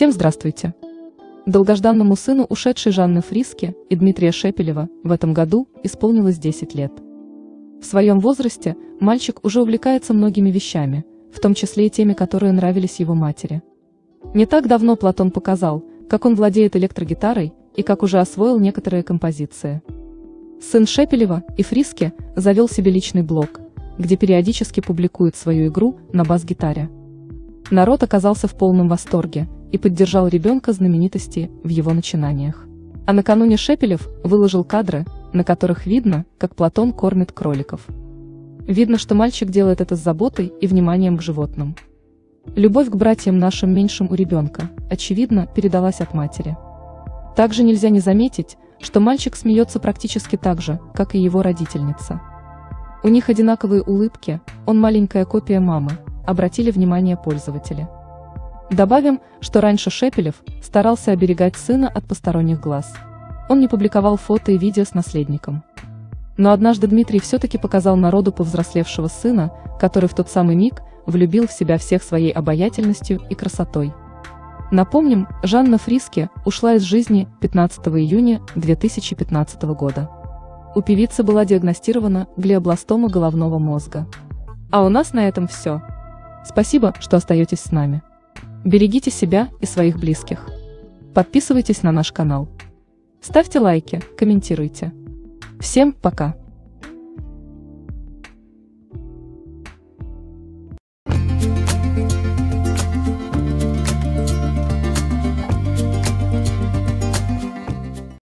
Всем здравствуйте! Долгожданному сыну ушедшей Жанны Фриски и Дмитрия Шепелева в этом году исполнилось 10 лет. В своем возрасте мальчик уже увлекается многими вещами, в том числе и теми, которые нравились его матери. Не так давно Платон показал, как он владеет электрогитарой и как уже освоил некоторые композиции. Сын Шепелева и Фриски завел себе личный блог, где периодически публикует свою игру на бас-гитаре. Народ оказался в полном восторге и поддержал ребенка знаменитости в его начинаниях. А накануне Шепелев выложил кадры, на которых видно, как Платон кормит кроликов. Видно, что мальчик делает это с заботой и вниманием к животным. Любовь к братьям нашим меньшим у ребенка, очевидно, передалась от матери. Также нельзя не заметить, что мальчик смеется практически так же, как и его родительница. У них одинаковые улыбки, он маленькая копия мамы, обратили внимание пользователи. Добавим, что раньше Шепелев старался оберегать сына от посторонних глаз. Он не публиковал фото и видео с наследником. Но однажды Дмитрий все-таки показал народу повзрослевшего сына, который в тот самый миг влюбил в себя всех своей обаятельностью и красотой. Напомним, Жанна Фриски ушла из жизни 15 июня 2015 года. У певицы была диагностирована глиобластома головного мозга. А у нас на этом все. Спасибо, что остаетесь с нами. Берегите себя и своих близких. Подписывайтесь на наш канал. Ставьте лайки, комментируйте. Всем пока!